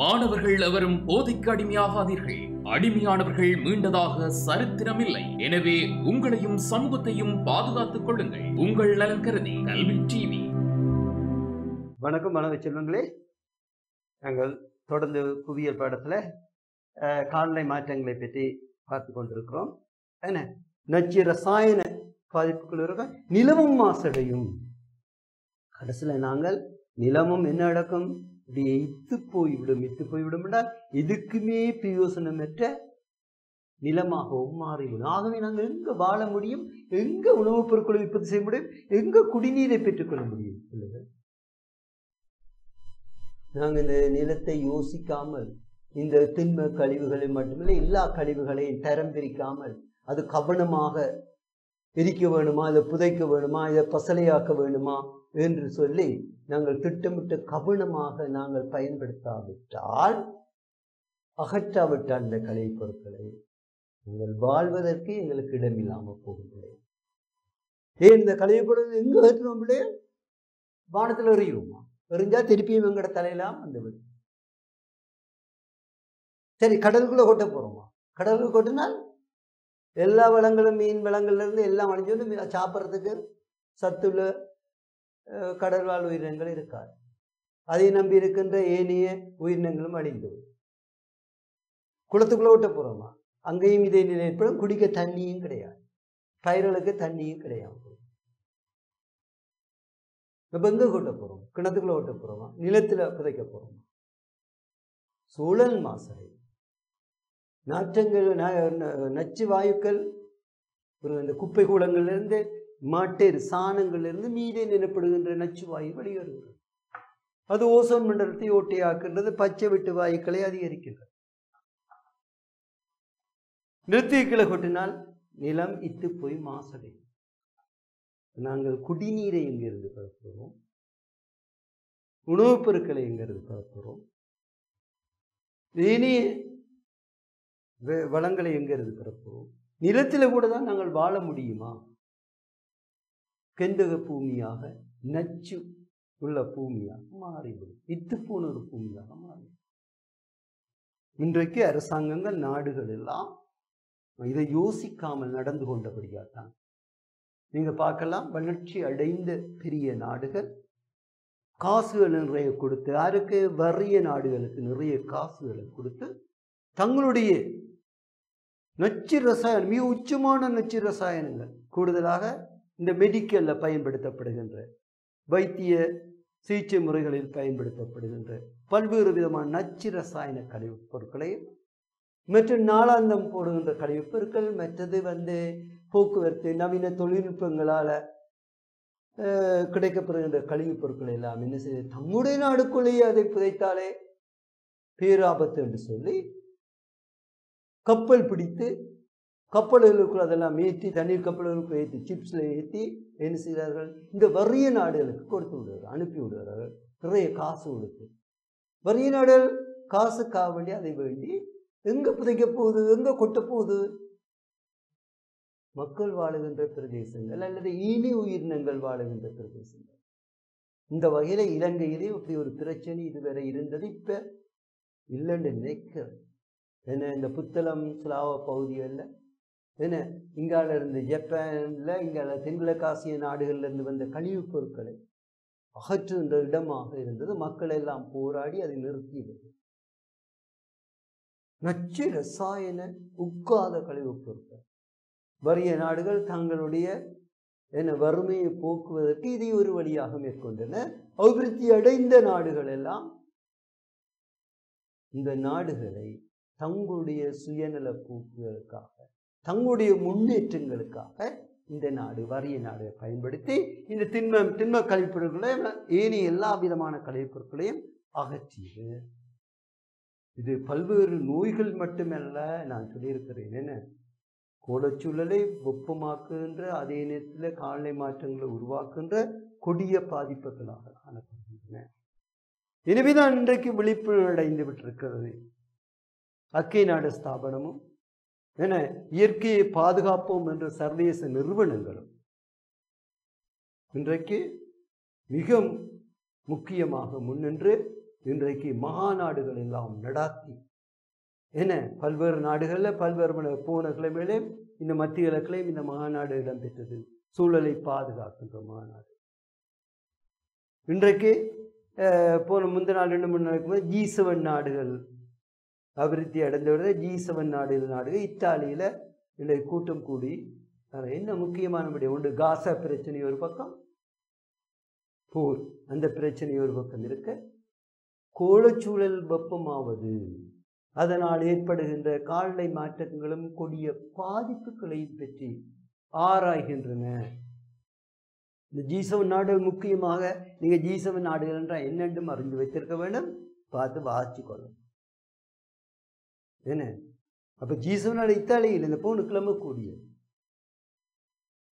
மாணவர்கள் எவரும் போதைக்கு அடிமையாகாதீர்கள். அடிமையானவர்கள் மீண்டதாக சரித்திரமில்லை. எனவே உங்களையும் சமூகத்தையும் பாதுகாத்துக் கொள்ளுங்கள். உங்கள் நலன் கருதி கல்வி டிவி. வணக்கம் மனதை செல்வங்களே. நாங்கள் தொடர்ந்து புவியியல் பாடத்தில் காலநிலை மாற்றங்களை பற்றி பார்த்து கொண்டிருக்கிறோம். என்ன? நச்சு ரசாயன பாதிப்புகள் இருக்க நிலவும் மாசடையும். கடைசியில் நாங்கள் நிலமும் என்ன நடக்கும்? வேய்த்து போய்விடும் இத்து போய்விடும் என்றால் எதுக்குமே பிரயோசனமற்ற நிலமாகவும் மாறிவிடும். ஆகவே நாங்கள் எங்கே வாழ முடியும்? எங்க உணவுப் பொருட்களை உற்பத்தி செய்ய முடியும்? எங்கே குடிநீரை பெற்றுக்கொள்ள முடியும்? சொல்லுங்கள் நாங்கள் இந்த நிலத்தை யோசிக்காமல் இந்த திண்ம கழிவுகளை மட்டுமில்லை எல்லா கழிவுகளையும் தரம் பிரிக்காமல் அது கவனமாக எரிக்க வேணுமா இதை புதைக்க வேணுமா இதை பசலையாக்க வேணுமா என்று சொல்லி நாங்கள் திட்டமிட்டு கவனமாக நாங்கள் பயன்படுத்தாவிட்டால் அகற்றாவிட்டால் இந்த கழிவுப் பொருட்களை நாங்கள் வாழ்வதற்கு எங்களுக்கு இடமில்லாமல் போகின்றேன். ஏன் இந்த கலையை பொருட்கள் எங்க அகற்றுவோம் பிள்ளைய வானத்தில் எறியுமா? எறிஞ்சா திருப்பியும் எங்கட தலையெல்லாம் வந்துவிடும் சரி கடலுக்குள்ள கொட்ட போறோமா? கடலுக்கு கொட்டினால் எல்லா வளங்களும் மீன் வளங்கள்லேருந்து எல்லாம் அழிஞ்சோன்னு சாப்பிட்றதுக்கு சத்துள்ள அஹ், கடல் வாழ் உயிரினங்கள் இருக்காது. அதை நம்பி இருக்கின்ற ஏனைய உயிரினங்களும் அழிந்து குளத்துக்குள்ளே விட்ட போகிறோமா அங்கேயும் இதே நிலை ஏற்படும். குடிக்க தண்ணியும் கிடையாது. பயிர்களுக்கு தண்ணியும் கிடையாது இப்போ எங்க கொட்ட போகிறோம் கிணத்துக்குள்ளே ஓட்ட போகிறோமா நிலத்தில் புதைக்க போகிறோமா சூழல் மாசடை நாற்றங்கள் நச்சு வாயுக்கள் ஒரு அந்த குப்பை கூலங்களிலிருந்து மாட்டேர் சாணங்களிலிருந்து மீதே நிலப்படுகின்ற நச்சு வாயு வெளியேறுகிறது அது ஓசோன் மண்டலத்தை ஓட்டையாக்குன்றது பச்சை வெட்டு வாயுக்களை அதிகரிக்கிறது நிறுத்திகளை கொட்டினால் நிலம் இத்து போய் மாசடையும். நாங்கள் குடிநீரை எங்கிருந்து பரப்புகிறோம் உணவுப் பொருட்களை எங்கிருந்து பரப்புகிறோம் இனிய வளங்களை எங்கிருந்து பிறப்போம் நிலத்தில் கூட தான் நாங்கள் வாழ முடியுமா? கெந்தக பூமியாக நச்சு உள்ள பூமியாக மாறிவிடும். இத்து போன ஒரு பூமியாக மாறிவிடும். இன்றைக்கு அரசாங்கங்கள் நாடுகள் எல்லாம் இதை யோசிக்காமல் நடந்து கொண்டபடியாக தான். நீங்க பார்க்கலாம் வளர்ச்சி அடைந்த பெரிய நாடுகள் காசுகள் நிறைய கொடுத்து யாருக்கு வறிய நாடுகளுக்கு நிறைய காசுகளை கொடுத்து தங்களுடைய நச்சு ரசாயனம் மிக உச்சமான நச்சு ரசாயனங்கள் கூடுதலாக இந்த மெடிக்கலில் பயன்படுத்தப்படுகின்ற வைத்திய சிகிச்சை முறைகளில் பயன்படுத்தப்படுகின்ற பல்வேறு விதமான நச்சு ரசாயன கழிவு பொருட்களையும் மற்றும் நாளாந்தம் போடுகின்ற கழிவுப் பொருட்கள் மற்றது வந்து போக்குவரத்து நவீன தொழில்நுட்பங்களால் கிடைக்கப்படுகின்ற கழிவுப் பொருட்கள் எல்லாம் என்ன செய்ய தம்முடைய நாடுக்குள்ளேயே அதை புதைத்தாலே பேராபத்து என்று சொல்லி கப்பல் பிடித்து கப்பல்களுக்குள் அதெல்லாம் ஏற்றி தண்ணீர் கப்பல்களுக்கு ஏற்றி சிப்ஸில் ஏற்றி என்ன செய்கிறார்கள் இந்த வறிய நாடுகளுக்கு கொடுத்து விடுவார்கள் அனுப்பி விடுவார்கள். நிறைய காசு கொடுத்து. வறிய நாடுகள் காசுக்காக வேண்டி அதை வேண்டி எங்கே புதைக்க போகுது? எங்கே கொட்ட போகுது? மக்கள் வாழுகின்ற பிரதேசங்கள் அல்லது இனி உயிரினங்கள் வாழுகின்ற பிரதேசங்கள். இந்த வகையில் இலங்கையிலே இப்படி ஒரு பிரச்சனை இதுவரை இருந்தது. இப்போ இல்லைன்னு நினைக்கிறேன். என்ன இந்த புத்தளம் சுலாவ பகுதிகளில் என்ன இங்கால இருந்து ஜப்பானில் இங்கால தென்கிழக்காசிய நாடுகளிலிருந்து வந்த கழிவுப் பொருட்களை அகற்றுகின்ற இடமாக இருந்தது. மக்கள் எல்லாம் போராடி அதை நிறுத்தியது. நச்சு ரசாயன உட்காத கழிவுப் பொருட்கள். வறிய நாடுகள் தங்களுடைய என்ன வறுமையை போக்குவதற்கு இதை ஒரு வழியாக மேற்கொண்டன. அபிவிருத்தி அடைந்த நாடுகள் எல்லாம் இந்த நாடுகளை தங்களுடைய சுயநல போக்குகளுக்காக தங்களுடைய முன்னேற்றங்களுக்காக இந்த நாடு வறிய நாடு பயன்படுத்தி இந்த திண்ம திண்ம கழிப்பொருட்களையும் ஏனைய எல்லா விதமான கழிப்பொருட்களையும் அகற்றியது. இது பல்வேறு நோய்கள் மட்டுமல்ல நான் சொல்லியிருக்கிறேன் என்ன? கோலச்சூழலை வெப்பமாக்குகின்ற அதே நேரத்தில் காலநிலை மாற்றங்களை உருவாக்குகின்ற கொடிய பாதிப்புகளாக காணப்படுகின்றன எனவேதான் இன்றைக்கு விழிப்புணர்வு அடைந்து விட்டிருக்கிறது. அக்கை நாடு ஸ்தாபனமும் என இயற்கையை பாதுகாப்போம் என்ற சர்வதேச நிறுவனங்களும் இன்றைக்கு மிக முக்கியமாக முன்னின்று இன்றைக்கு மாநாடுகள் எல்லாம் நடாத்தி என பல்வேறு நாடுகளில் பல்வேறு ம- போன கிழமையிலே இந்த மத்திய கிழக்கிலையும் இந்த மாநாடு இடம்பெற்றது. சூழலை பாதுகாக்கின்ற மாநாடு இன்றைக்கு போன முந்தின நாள் ரெண்டு மூணு நாளுக்கு முன்னாடி ஜி செவன் நாடுகள் அபிவிருத்தி அடைந்தவுடனே ஜி செவன் நாடுகள் நாடுகள் இத்தாலியில் இல்லை கூட்டம் கூடி. அதில் என்ன முக்கியமானபடி உண்டு காசா பிரச்சனை ஒரு பக்கம் போர் அந்த பிரச்சனை ஒரு பக்கம் இருக்க. கோலச்சூழல் வெப்பமாவது அதனால் ஏற்படுகின்ற கால்நடை மாற்றங்களும் கொடிய பாதிப்புகளையும் பற்றி ஆராய்கின்றன. இந்த ஜீசவன் நாடுகள் முக்கியமாக நீங்கள் ஜீசவன் நாடுகள் என்றால் என்னென்றும் அறிந்து வைத்திருக்க வேண்டும். பார்த்து வாசிக்கொள்ளும் என்ன? அப்போ ஜீசோனால் இத்தாலியில் இந்த போன கிளம்பக்கூடிய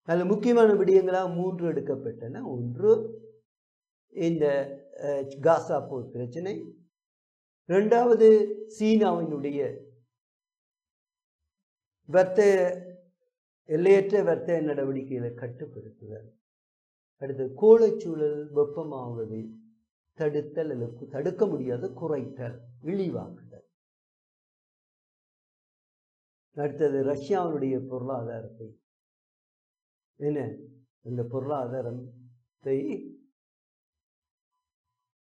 அதில் முக்கியமான விடயங்களாக மூன்று எடுக்கப்பட்டன. ஒன்று இந்த காசா போர் பிரச்சனை. ரெண்டாவது சீனாவினுடைய வர்த்தக எல்லையற்ற வர்த்தக நடவடிக்கைகளை கட்டுப்படுத்துதல். அடுத்து கோலச்சூழல் வெப்பமாவதை தடுத்தல் அல்லது தடுக்க முடியாத குறைத்தல் இழிவாக்குதல் அடுத்தது ரஷ்யாவினுடைய பொருளாதாரத்தை. என்ன? இந்த பொருளாதாரத்தை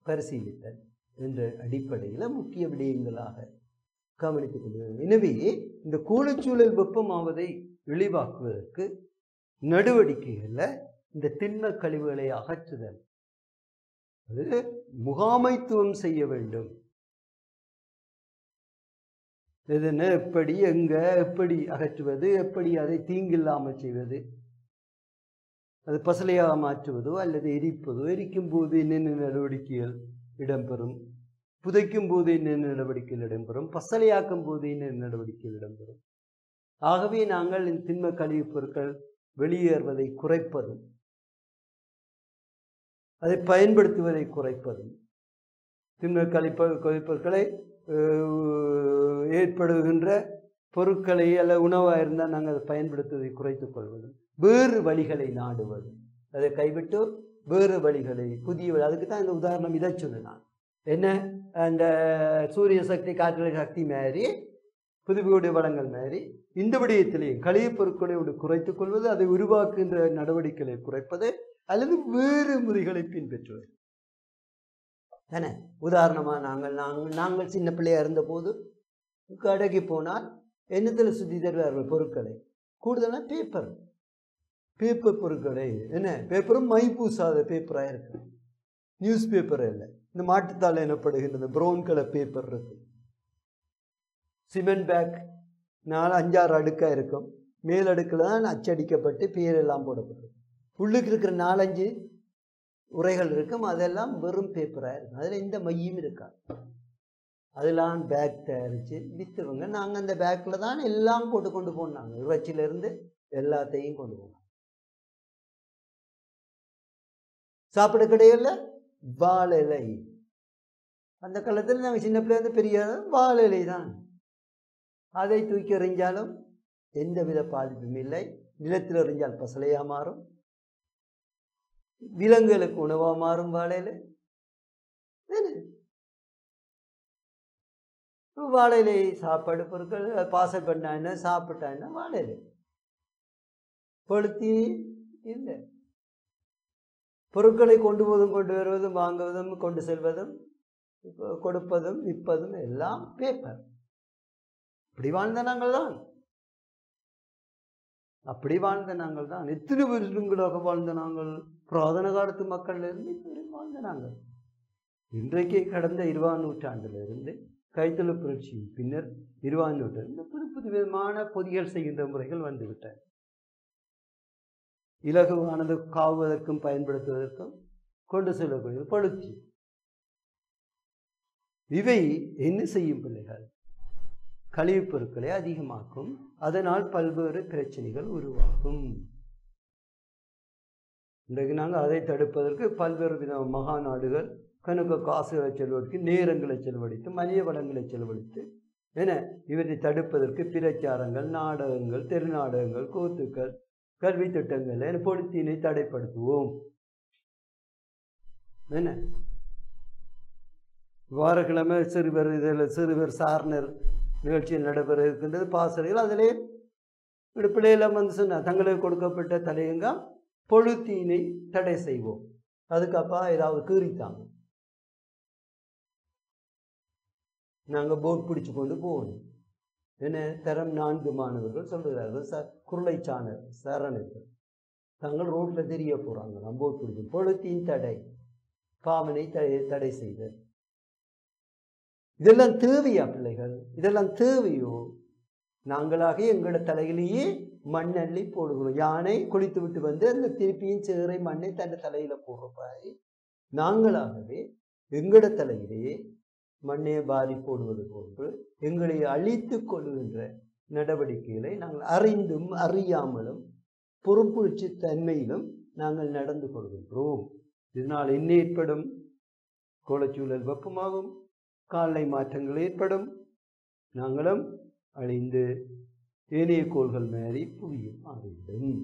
பரிசீலித்தல் என்ற அடிப்படையில் முக்கிய விடயங்களாக கவனித்துக் கொள்கிறது எனவே இந்த கூலச்சூழல் வெப்பமாவதை இழிவாக்குவதற்கு நடவடிக்கைகளில் இந்த திண்ம கழிவுகளை அகற்றுதல். அது முகாமைத்துவம் செய்ய வேண்டும். இதனை எப்படி எங்க எப்படி அகற்றுவது எப்படி அதை தீங்கில்லாமல் செய்வது? அது பசலையாக மாற்றுவதோ அல்லது எரிப்பதோ? எரிக்கும் போது என்னென்ன நடவடிக்கைகள் இடம்பெறும்? புதைக்கும் போது என்னென்ன நடவடிக்கைகள் இடம்பெறும்? பசலையாக்கும் போது என்னென்ன நடவடிக்கைகள் இடம்பெறும்? ஆகவே நாங்கள் இந்த திண்ம கழிவுப் பொருட்கள் வெளியேறுவதை குறைப்பதும் அதை பயன்படுத்துவதை குறைப்பதும். திண்ம கழிப்ப கழிப்பொருட்களை ஏற்படுகின்ற பொருட்களை அல்ல உணவாக இருந்தால் நாங்கள் அதை பயன்படுத்துவதை குறைத்து கொள்வதும் வேறு வழிகளை நாடுவது. அதை கைவிட்டு வேறு வழிகளை புதிய அதுக்கு தான் இந்த உதாரணம் இதை சொன்னேன் என்ன? அந்த சூரிய சக்தி காற்று சக்தி மாதிரி புதுமையுடைய வளங்கள் மாதிரி இந்த விடயத்திலேயும் கழிவுப் பொருட்களை ஒன்று குறைத்துக் கொள்வது அதை உருவாக்குகின்ற நடவடிக்கைகளை குறைப்பது அல்லது வேறு முறைகளை பின்பற்றுவது. தானே உதாரணமாக நாங்கள் நாங்கள் நாங்கள் சின்ன பிள்ளையாக இருந்தபோது கடைக்கு போனால் என்னத்தில் சுற்றி தருவார்கள் பொருட்களை. கூடுதலாக பேப்பர் பேப்பர் பொருட்களை. என்ன? பேப்பரும் மை பூசாத பேப்பராக இருக்கு. நியூஸ் பேப்பர் இல்லை. இந்த மாட்டுத்தாள் எனப்படுகின்றது. ப்ரௌன் கலர் பேப்பர் இருக்கு. சிமெண்ட் பேக் நாலு அஞ்சாறு அடுக்காக இருக்கும். மேல் அடுக்கில் தான் அச்சடிக்கப்பட்டு பேரெல்லாம் போடப்படும். உள்ளுக்கு இருக்கிற நாலஞ்சு உரைகள் இருக்கும். அதெல்லாம் வெறும் பேப்பராக இருக்கும். அதில் எந்த மையம் இருக்காது. அதெல்லாம் பேக் தயாரித்து விற்றுருவாங்க நாங்கள் அந்த பேக்கில் தான் எல்லாம் போட்டு கொண்டு போனாங்க. இறைச்சியிலேருந்து எல்லாத்தையும் கொண்டு போனோம் சாப்பிட கிடையில? வாழலை இலை. அந்த காலத்தில் நாங்கள் சின்ன பிள்ளைங்க பெரிய வாழலை தான். அதை தூக்கி எறிஞ்சாலும் எந்தவித பாதிப்பும் இல்லை. நிலத்தில் எறிஞ்சால் பசலையாக மாறும். விலங்குகளுக்கு உணவாக மாறும் வாழையில? வாழையிலை சாப்பாடு பொருட்கள் பாசல் பண்ணா என்ன சாப்பிட்டா என்ன வாழையிலை. கொளுத்தி இல்லை. பொருட்களை கொண்டு போதும் கொண்டு வருவதும் வாங்குவதும் கொண்டு செல்வதும் கொடுப்பதும் விற்பதும் எல்லாம் பேப்பர் அப்படி வாழ்ந்த நாங்கள் தான். அப்படி வாழ்ந்த நாங்கள் தான். எத்தனை வருடங்களாக வாழ்ந்த நாங்கள்? புராதன காலத்து மக்கள்லேருந்து இருந்து இப்படி நாங்கள் இன்றைக்கு கடந்த இருபதாம் நூற்றாண்டிலிருந்து கைத்தொழில் புரட்சியின் பின்னர் இருபதாம் நூற்றாண்டு புது புது விதமான பொதிகள் செய்கின்ற முறைகள் வந்துவிட்டன. இலகுவானது காவுவதற்கும் பயன்படுத்துவதற்கும் கொண்டு செல்லக்கூடிய பழுத்தி. இவை என்ன செய்யும் பிள்ளைகள்? கழிவுப் பொருட்களை அதிகமாக்கும் அதனால் பல்வேறு பிரச்சனைகள் உருவாகும். இன்றைக்கு நாங்கள் அதை தடுப்பதற்கு பல்வேறு வித மகா நாடுகள் கணக்கு காசுகளை செலவழித்து நேரங்களை செலவழித்து மனித வளங்களை செலவழித்து என இவற்றை தடுப்பதற்கு பிரச்சாரங்கள் நாடகங்கள் தெருநாடகங்கள் கூத்துக்கள் கல்வி திட்டங்கள் என பொடுத்தினை தடைப்படுத்துவோம். என்ன? வாரக்கிழமை சிறுவர் இதில் சிறுவர் சார்னர் நிகழ்ச்சியில் நடைபெற இருக்கின்றது. பாசறைகள் அதிலே இப்படி பிள்ளையெல்லாம் வந்து சொன்ன தங்களுக்கு கொடுக்கப்பட்ட தலையங்கம் பொழுத்தீனை தடை செய்வோம். அதுக்கப்பா ஏதாவது கீறித்தாங்க. நாங்கள் போட் பிடிச்சு கொண்டு போகணும். என்ன தரம் நான்கு மாணவர்கள் சொல்கிறார்கள் ச குருளைச்சான சரணர்கள் தங்கள் ரோட்டில் தெரிய போகிறாங்க நம்ம போட் பிடிச்சு பொழுத்தின் தடை. பாவனை தடை தடை செய்த இதெல்லாம் தேவையா பிள்ளைகள்? இதெல்லாம் தேவையோ? நாங்களாக எங்களோட தலையிலேயே மண்ணள்ளி போடுகிறோம். யானை குளித்து விட்டு வந்து அந்த திருப்பியும் சேறை மண்ணை தன் தலையில போடுறப்பாய். நாங்களாகவே எங்கட தலையிலேயே மண்ணை பாரி போடுவது போன்று எங்களை அழித்து கொள்கின்ற நடவடிக்கைகளை நாங்கள் அறிந்தும் அறியாமலும் பொறுப்புணர்ச்சி தன்மையிலும் நாங்கள் நடந்து கொள்கின்றோம். இதனால் என்ன ஏற்படும் கோலச்சூழல் வெப்பமாகும் காலை மாற்றங்கள் ஏற்படும். நாங்களும் அழிந்து ஏனைய கோள்கள் மாறி புவியும் மாறிவிடும்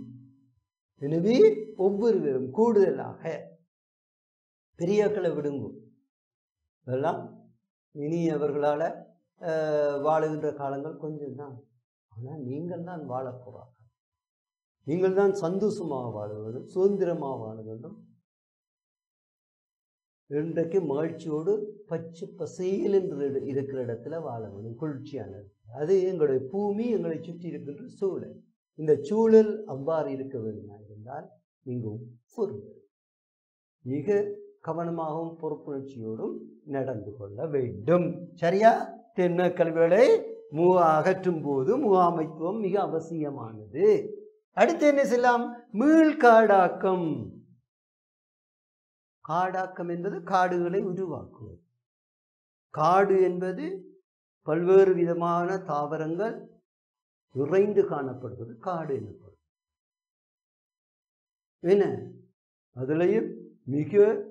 எனவே ஒவ்வொருவரும் கூடுதலாக பெரியாக்களை விடுங்கும். இதெல்லாம் இனி அவர்களால் வாழுகின்ற காலங்கள் கொஞ்சம் தான் ஆனால் நீங்கள் தான் வாழப் நீங்கள் தான் சந்தோஷமாக வாழ வேண்டும் சுதந்திரமாக வாழ வேண்டும். இன்றைக்கு மகிழ்ச்சியோடு பச்சை பசையில் என்று இருக்கிற இடத்துல வாழ வேண்டும் குளிர்ச்சியானது. அது எங்களுடைய பூமி எங்களை சுற்றி இருக்கின்ற சூழல். இந்த சூழல் அவ்வாறு இருக்க வேண்டுமா இருந்தால் நீங்கள் ஒவ்வொருவர் மிக கவனமாகவும் பொறுப்புணர்ச்சியோடும் நடந்து கொள்ள வேண்டும். சரியா? தென்ன கல்விகளை மு அகற்றும் போது முகாமைத்துவம் மிக அவசியமானது. அடுத்து என்ன செய்யலாம்? மீள்காடாக்கம் காடாக்கம் என்பது காடுகளை உருவாக்குவது. காடு என்பது பல்வேறு விதமான தாவரங்கள் நிறைந்து காணப்படுவது காடு எனப்படும். என்ன? அதுலேயும் மிக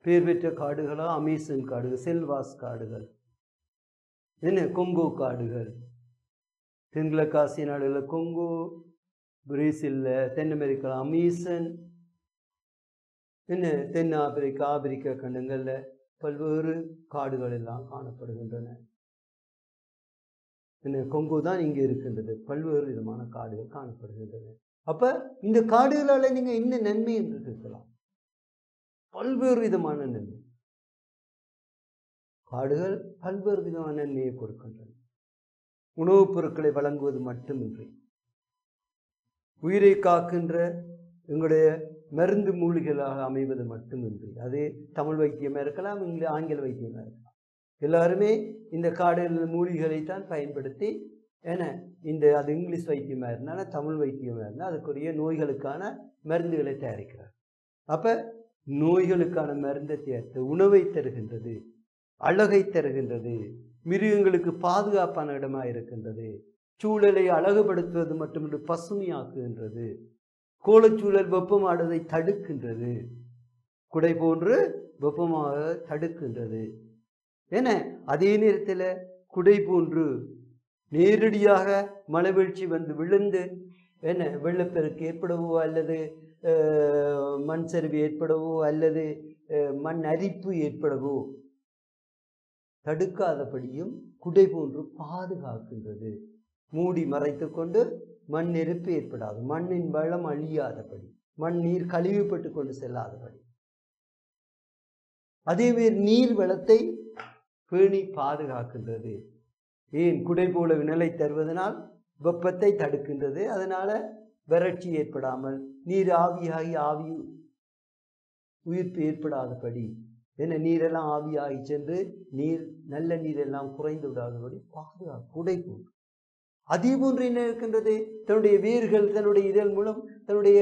பேர் பெற்ற காடுகளாக அமேசன் காடுகள் செல்வாஸ் காடுகள். என்ன? கொங்கோ காடுகள். தென்கிழக்காசிய நாடுகளில் கொங்கோ பிரேசிலில் தென் அமெரிக்கா அமேசன். என்ன? தென் ஆப்பிரிக்கா ஆப்பிரிக்கா கண்டங்களில் பல்வேறு காடுகள் எல்லாம் காணப்படுகின்றன. கொங்கு தான் இங்கே இருக்கின்றது. பல்வேறு விதமான காடுகள் காணப்படுகின்றன. அப்போ இந்த காடுகளால் நீங்கள் என்ன நன்மை என்று இருக்கலாம் பல்வேறு விதமான நன்மை. காடுகள் பல்வேறு விதமான நன்மையை கொடுக்கின்றன. உணவுப் பொருட்களை வழங்குவது மட்டுமின்றி உயிரை காக்கின்ற எங்களுடைய மருந்து மூலிகைகளாக அமைவது மட்டுமின்றி அது தமிழ் வைத்தியமாக இருக்கலாம் இங்கே ஆங்கில வைத்தியமாக இருக்கலாம். எல்லாருமே இந்த காடுகள் மூலிகளை தான் பயன்படுத்தி ஏன்னா இந்த அது இங்கிலீஷ் வைத்தியமாக இருந்தால் தமிழ் வைத்தியமாக இருந்தால் அதுக்குரிய நோய்களுக்கான மருந்துகளை தயாரிக்கிறார். அப்போ நோய்களுக்கான மருந்தை தயாரித்து உணவை தருகின்றது அழகை தருகின்றது மிருகங்களுக்கு பாதுகாப்பான இடமாக இருக்கின்றது சூழலை அழகுபடுத்துவது மட்டுமின்றி பசுமையாக்குகின்றது கோலச்சூழல் வெப்பமாடுவதை தடுக்கின்றது குடை போன்று வெப்பமாக தடுக்கின்றது என்ன? அதே நேரத்தில் குடை போன்று நேரடியாக மழை வீழ்ச்சி வந்து விழுந்து என்ன? வெள்ளப்பெருக்கு ஏற்படவோ அல்லது மண் சரிவு ஏற்படவோ அல்லது மண் அரிப்பு ஏற்படவோ தடுக்காதபடியும் குடை போன்று பாதுகாக்கின்றது. மூடி மறைத்து கொண்டு மண் நெருப்பு ஏற்படாது. மண்ணின் வளம் அழியாதபடி மண் நீர் கழிவுபட்டு கொண்டு செல்லாதபடி. அதேமாரி நீர் வளத்தை பேணி பாதுகாக்கின்றது. ஏன்? குடை போல நிலை தருவதனால் வெப்பத்தை தடுக்கின்றது. அதனால் வறட்சி ஏற்படாமல் நீர் ஆவியாகி ஆவி உயிர்ப்பு ஏற்படாதபடி என்ன நீரெல்லாம் ஆவியாகி சென்று நீர் நல்ல நீரெல்லாம் குறைந்து விடாதபடி பாதுகாப்பு குடை போன்று அதே போன்று என்ன இருக்கின்றது? தன்னுடைய வேர்கள் தன்னுடைய இதழ் மூலம் தன்னுடைய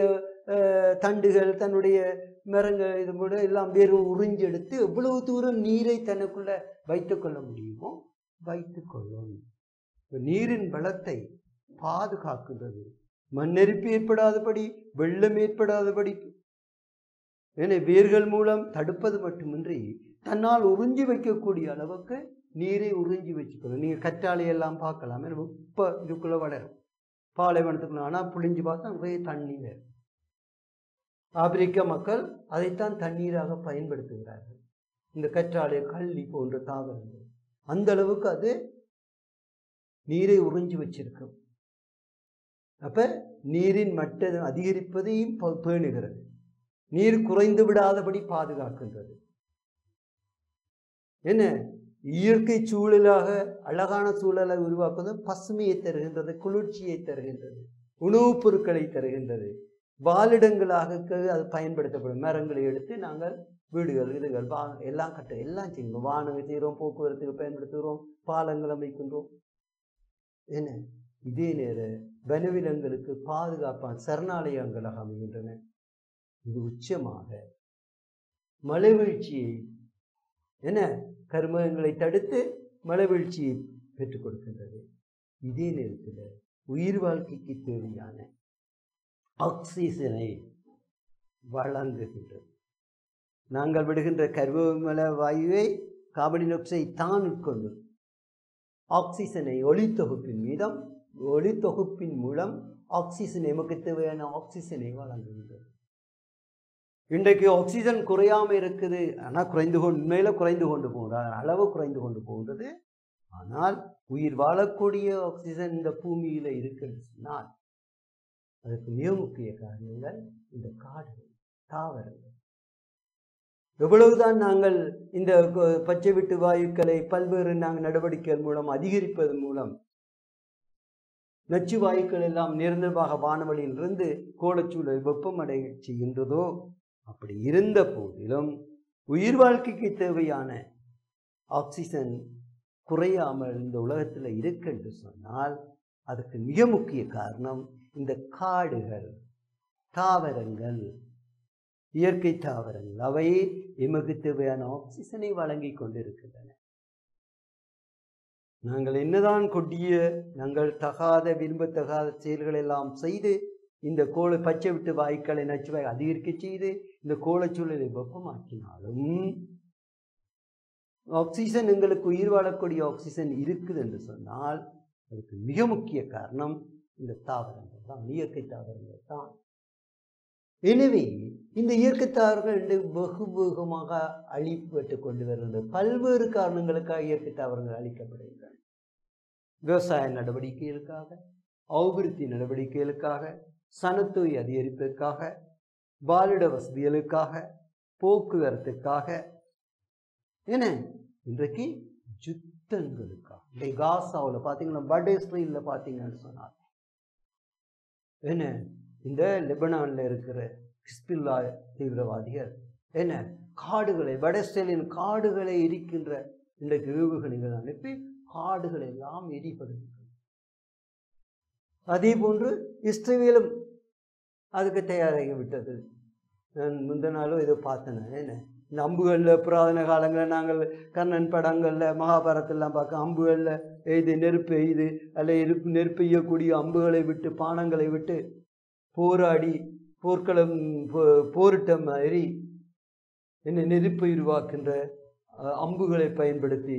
தண்டுகள் தன்னுடைய மரங்கள் இது கூட எல்லாம் வேறு உறிஞ்செடுத்து எவ்வளவு தூரம் நீரை தனக்குள்ள வைத்துக்கொள்ள முடியுமோ வைத்துக் கொள்ளும். நீரின் பலத்தை பாதுகாக்கின்றது. மண்ணெரிப்பு ஏற்படாதபடி வெள்ளம் ஏற்படாதபடி. என வேர்கள் மூலம் தடுப்பது மட்டுமின்றி தன்னால் உறிஞ்சி வைக்கக்கூடிய அளவுக்கு நீரை உறிஞ்சி வச்சுக்கணும். நீங்கள் கற்றாழை எல்லாம் பார்க்கலாம். ஏன்னா உப்ப இதுக்குள்ளே வளரும். பாலைவனத்துக்குள்ள ஆனால் புளிஞ்சு பார்த்தா நிறைய தண்ணீர் ஆப்பிரிக்க மக்கள் அதைத்தான் தண்ணீராக பயன்படுத்துகிறார்கள். இந்த கற்றாழை கள்ளி போன்ற தாவரங்கள். அந்த அளவுக்கு அது நீரை உறிஞ்சி வச்சிருக்கும். அப்போ நீரின் மட்டம் அதிகரிப்பதையும் ப- பேணுகிறது. நீர் குறைந்து விடாதபடி பாதுகாக்கின்றது. என்ன? இயற்கை சூழலாக அழகான சூழலை உருவாக்குவது பசுமையை தருகின்றது குளிர்ச்சியை தருகின்றது உணவுப் பொருட்களை தருகின்றது. வாழிடங்களாக அது பயன்படுத்தப்படும். மரங்களை எடுத்து நாங்கள் வீடுகள் இதுகள் வா எல்லாம் கட்ட எல்லாம் செய்யணும் வானம் செய்கிறோம் போக்குவரத்துக்கு பயன்படுத்துகிறோம் பாலங்கள் அமைக்கின்றோம். என்ன? இதே நேர வனவிலங்களுக்கு பாதுகாப்பான சரணாலயங்களாக அமைகின்றன. இது உச்சமாக. மழை வீழ்ச்சியை என்ன? கருமகங்களை தடுத்து மழை வீழ்ச்சியை பெற்றுக் கொடுக்கின்றது. இதே நேரத்தில் உயிர் வாழ்க்கைக்கு தேவையான ஆக்சிஜனை வழங்குகின்றது. நாங்கள் விடுகின்ற கருவமல வாயுவை கார்பன் ஆக்சைடு தான் உட்கொண்டு ஆக்சிஜனை ஒளித்தொகுப்பின் மீதம் ஒளித்தொகுப்பின் மூலம் ஆக்சிஜன் எமக்கு தேவையான ஆக்சிஜனை வழங்குகின்றது. இன்றைக்கு ஆக்சிஜன் குறையாமல் இருக்குது. ஆனால் குறைந்து கொண்டு உண்மையில் குறைந்து கொண்டு போகிற அளவு குறைந்து கொண்டு போகிறது ஆனால் உயிர் வாழக்கூடிய ஆக்சிஜன் இந்த பூமியில் இருக்குன்னு சொன்னால் அதுக்கு மிக முக்கிய காரணங்கள் இந்த காடுகள் தாவரங்கள். எவ்வளவுதான் நாங்கள் இந்த பச்சை விட்டு வாயுக்களை பல்வேறு நாங்கள் நடவடிக்கைகள் மூலம் அதிகரிப்பதன் மூலம் நச்சு வாயுக்கள் எல்லாம் நிரந்தரமாக வானவழியிலிருந்து கோலச்சூழல் வெப்பமடை செய்கின்றதோ அப்படி இருந்த போதிலும் உயிர் வாழ்க்கைக்கு தேவையான ஆக்சிஜன் குறையாமல் இந்த உலகத்தில் இருக்கு என்று சொன்னால் அதுக்கு மிக முக்கிய காரணம் இந்த காடுகள் தாவரங்கள் இயற்கை தாவரங்கள் அவை எமக்கு தேவையான ஆக்சிஜனை வழங்கி கொண்டிருக்கின்றன. நாங்கள் என்னதான் கொடிய நாங்கள் தகாத விரும்பத்தகாத செயல்கள் எல்லாம் செய்து இந்த கோளை பச்சை விட்டு வாய்க்களை நச்சுவாய் அதிகரிக்க செய்து இந்த கோலச்சூழலை வெப்பமாக்கினாலும் ஆக்சிஜன் எங்களுக்கு உயிர் வாழக்கூடிய ஆக்சிஜன் இருக்குது என்று சொன்னால் அதுக்கு மிக முக்கிய காரணம் இந்த தாவரங்கள் தான் இயற்கை தாவரங்கள் தான். எனவே இந்த இயற்கை தாவரங்கள் வெகு வேகமாக அழிப்பட்டு கொண்டு வருகிறது. பல்வேறு காரணங்களுக்காக இயற்கை தாவரங்கள் அழிக்கப்படுகின்றன. விவசாய நடவடிக்கைகளுக்காக அபிவிருத்தி நடவடிக்கைகளுக்காக சனத்தொகை அதிகரிப்பதற்காக பாலிட வசதிகளுக்காக போக்குவரத்துக்காக என்ன இன்றைக்கு யுத்தங்களுக்காக. காசாவில் பார்த்தீங்கன்னா வட இஸ்ரேலில் பார்த்தீங்கன்னு சொன்னார் என்ன? இந்த லெபனானில் இருக்கிற ஹிஸ்பில்லா தீவிரவாதிகள் என்ன? காடுகளை வட காடுகளை இருக்கின்ற இன்றைக்கு ஏவுகணைகள் அனுப்பி காடுகள் எல்லாம் எரிபடுகின்றன அதே போன்று இஸ்ரேலும் அதுக்கு தயாராகி விட்டது. நான் முந்த இதை பார்த்தேன். என்ன? அம்புகளில் புராதன காலங்களில் நாங்கள் கண்ணன் படங்களில் மகாபாரதெல்லாம் பார்க்க அம்புகளில் எய்து நெருப்பு எய்து அல்ல நெருப்பு நெருப்பு எய்யக்கூடிய அம்புகளை விட்டு பானங்களை விட்டு போராடி போர்க்களம் போ- போரிட்ட மாதிரி என்னை நெருப்பை உருவாக்கின்ற அம்புகளை பயன்படுத்தி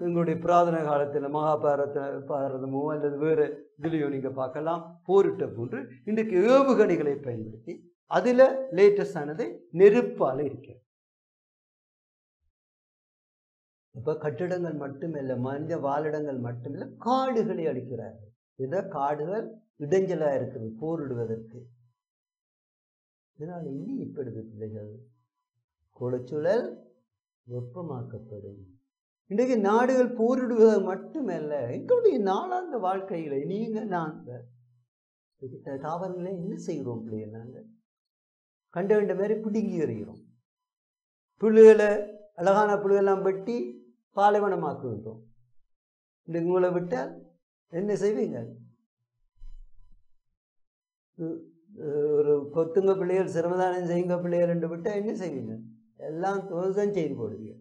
எங்களுடைய புராதன காலத்தில் மகாபாரத பாரதமோ அல்லது வேறு இதுலேயோ நீங்கள் பார்க்கலாம் போரிட்ட போன்று இன்றைக்கு ஏவுகணைகளை பயன்படுத்தி அதில் லேட்டஸ்ட் ஆனது நெருப்பால் இருக்கிறது இப்போ கட்டிடங்கள் மட்டுமில்லை மனித வாழிடங்கள் மட்டுமில்லை காடுகளை அழிக்கிறார்கள் இதை காடுகள் இடைஞ்சலாக இருக்குது போரிடுவதற்கு. இதனால் இனி இப்படி பிள்ளைகள். கோலச்சூழல் வெப்பமாக்கப்படும். இன்றைக்கு நாடுகள் போரிடுவது மட்டுமல்ல எங்களுடைய நாளாந்த வாழ்க்கையில் நீங்கள் நாங்கள் இதுக்கு தாவரங்களை என்ன செய்கிறோம் பிள்ளைகள் நாங்கள் கண்ட கண்ட மாரி பிடுங்கி எறிகிறோம். புல்லுகளை அழகான புழுகெல்லாம் வெட்டி பாலைவனமாக்குகின்றோம். இந்த உங்களை விட்டால் என்ன செய்வீங்க ஒரு கொத்துங்க பிள்ளைகள் சிரமதானம் செய்யுங்க பிள்ளைகள் ரெண்டு விட்டால் என்ன செய்வீங்க எல்லாம் தோசம் செய்து போடுவீங்க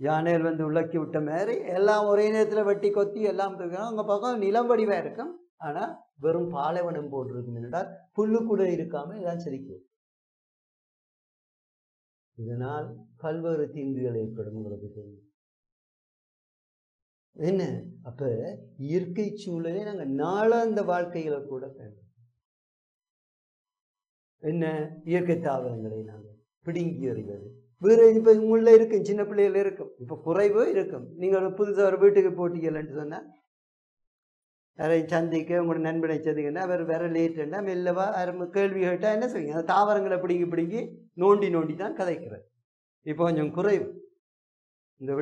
யானையில் வந்து உள்ளக்கி விட்ட மாதிரி எல்லாம் ஒரே நேரத்தில் வெட்டி கொத்தி எல்லாம் இருக்கணும் உங்கள் பக்கம் நிலம் வடிவாக இருக்கும். ஆனால் வெறும் பாலைவனம் போட்டிருக்கும் என்றால் புல்லு கூட இருக்காமல் எல்லாம் செதுக்கிறது இதனால் பல்வேறு தீங்குகள் ஏற்படும் உங்களுக்கு தெரியும். என்ன? அப்ப இயற்கை சூழலை நாங்கள் நாளாந்த வாழ்க்கைகளை கூட என்ன? இயற்கை தாவரங்களை நாங்கள் பிடுங்கி வருகிறது வேறு இப்போ உள்ள இருக்கும் சின்ன பிள்ளைகள் இருக்கும். இப்போ குறைவோ இருக்கும். நீங்கள் புதுசாக ஒரு வீட்டுக்கு போட்டீங்கன்னு சொன்னால் யாரை சந்திக்க உங்களோட நண்பனை சந்திக்கன்னா அவர் வேற லேட்டுன்னா மெல்லவா யாரும் கேள்வி கேட்டால் என்ன செய்வீங்க அந்த தாவரங்களை பிடிங்கி பிடிங்கி நோண்டி நோண்டி தான் கதைக்கிறது. இப்போ கொஞ்சம் குறைவு. இந்த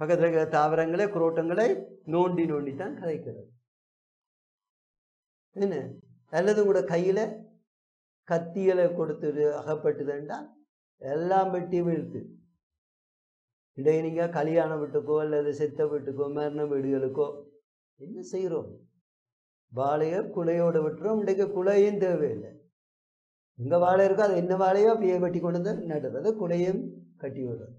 பக்கத்தில் இருக்கிற தாவரங்களை குரோட்டங்களை நோண்டி நோண்டி தான் கதைக்கிறது. என்ன? அல்லது கூட கையில் கத்திகளை கொடுத்துட்டு அகப்பட்டுதுன்னா எல்லாம் வெட்டி வீழ்த்து. இடையே நீங்கள் கல்யாண வீட்டுக்கோ அல்லது செத்த வீட்டுக்கோ மரண வீடுகளுக்கோ என்ன செய்கிறோம் வாழையை குலையோட விட்டுறோம். இன்றைக்கு குலையும் தேவையில்லை. எங்கே வாழை இருக்கோ அது என்ன வாழையோ அப்படியே வெட்டி கொண்டு வந்து நடுறது குலையும் கட்டி விடுறது.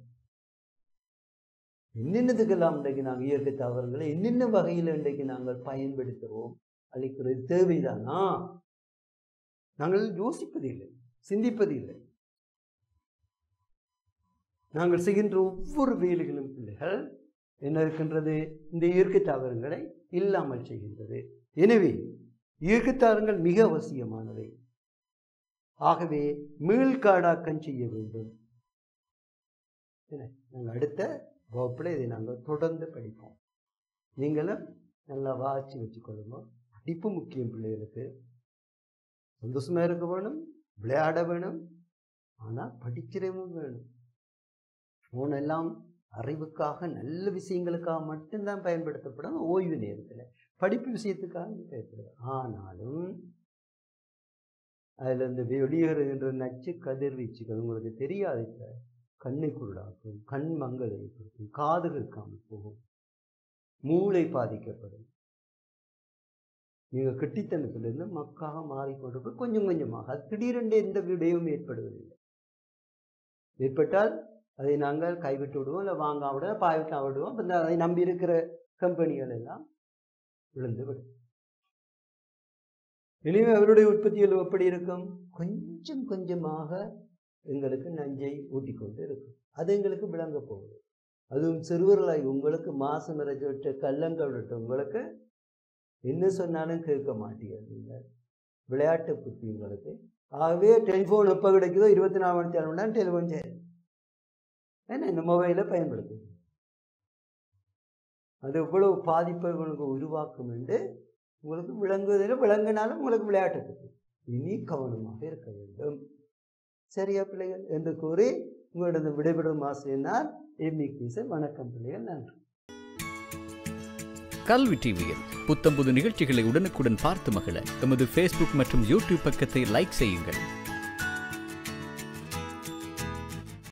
என்னென்னதுக்கெல்லாம் இன்றைக்கு நாங்கள் இயற்கை தாவரங்களை என்னென்ன வகையில் இன்றைக்கு நாங்கள் பயன்படுத்துகிறோம் அளிக்கிறது தேவைதானா? நாங்கள் யோசிப்பதில்லை சிந்திப்பதில்லை. நாங்கள் செய்கின்ற ஒவ்வொரு வேலைகளும் பிள்ளைகள் என்ன இருக்கின்றது? இந்த இயற்கை தாவரங்களை இல்லாமல் செய்கின்றது. எனவே இயற்கை மிக அவசியமானவை. ஆகவே மீள்காடாக்கம் செய்ய வேண்டும். நாங்கள் அடுத்த வகுப்பில் இதை நாங்கள் தொடர்ந்து படிப்போம். நீங்களும் நல்லா வாசி வச்சுக்கொள்ளுங்க. படிப்பு முக்கியம் பிள்ளைகளுக்கு. சந்தோஷமாக இருக்க வேணும் விளையாட வேணும். ஆனால் படிக்கிறவும் வேணும். ஃபோன் எல்லாம் அறிவுக்காக நல்ல விஷயங்களுக்காக மட்டும்தான் பயன்படுத்தப்படும் ஓய்வு நேரத்தில். படிப்பு விஷயத்துக்காக பயன்படுது. ஆனாலும் அதில் இந்த வெளியேறுகின்ற நச்சு கதிர்வீச்சுகள் உங்களுக்கு தெரியாது இப்ப. கண்ணை குருடாக்கும் கண் மங்கள் ஏற்படுத்தும் காது போகும் மூளை பாதிக்கப்படும். நீங்கள் கெட்டித்தனத்திலிருந்து மக்காக மாறிக்கொண்டு கொஞ்சம் கொஞ்சமாக திடீரென்று எந்த விடையும் ஏற்படுவதில்லை. ஏற்பட்டால் அதை நாங்கள் கைவிட்டு விடுவோம் இல்லை வாங்க விட பாவிக்க விடுவோம். இந்த அதை நம்பி இருக்கிற கம்பெனிகள் எல்லாம் விழுந்து விடும். இனிமே அவருடைய உற்பத்திகள் எப்படி இருக்கும்? கொஞ்சம் கொஞ்சமாக எங்களுக்கு நஞ்சை ஊட்டிக்கொண்டு இருக்கும். அது எங்களுக்கு விளங்க போகுது. அதுவும் சிறுவர்களாய் உங்களுக்கு மாசம் இறைச்சி விட்டு கல்லங்கள் விட்டு உங்களுக்கு என்ன சொன்னாலும் கேட்க மாட்டீங்க நீங்கள். விளையாட்டு புத்தி உங்களுக்கு. ஆகவே டெலிஃபோன் எப்போ கிடைக்குதோ இருபத்தி நாலு மணி நேரம் தான் டெலிஃபோன் என்ன இந்த மொபைலை பயன்படுத்து அது எவ்வளவு பாதிப்பை உங்களுக்கு உருவாக்கும் என்று உங்களுக்கு விளங்குவதில் விளங்கினாலும் உங்களுக்கு விளையாட்டு இனி கவனமாக இருக்க வேண்டும். சரியா பிள்ளைகள்? என்று கூறி உங்களிடம் விடைபெறும் ஆசிரியர் எம்மிக்கு வணக்கம் பிள்ளைகள். நன்றி. கல்வி டிவியில் புத்தம்புது நிகழ்ச்சிகளை உடனுக்குடன் பார்த்து மகிழ எமது ஃபேஸ்புக் மற்றும் யூடியூப் பக்கத்தை லைக் செய்யுங்கள்.